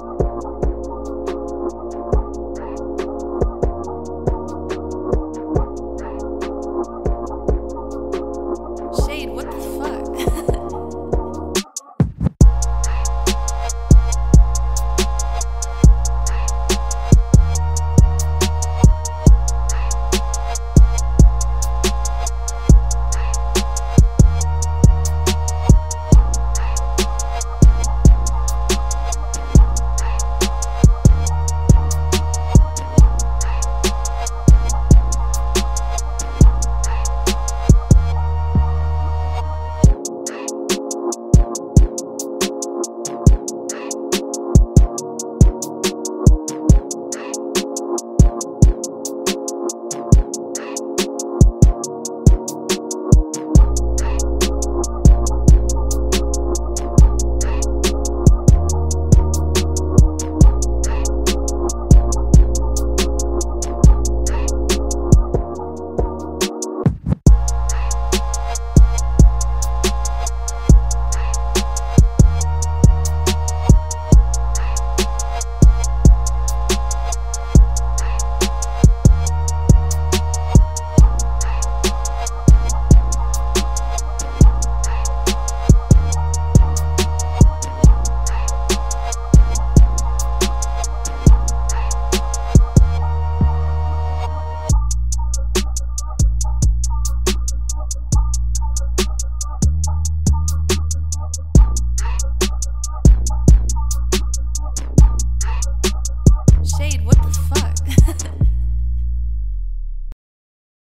you.